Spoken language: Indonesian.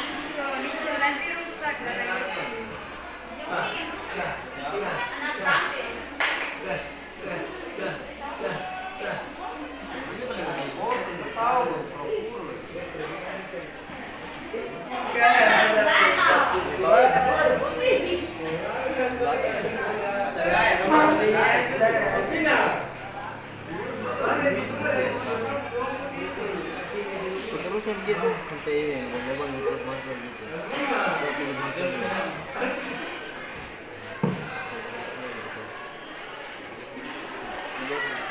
Niso, niso nanti rusak 이게 좀 캠페인에 뭐 내방이 또 그만 써주지. 그렇게 그만 써주지. Thank you.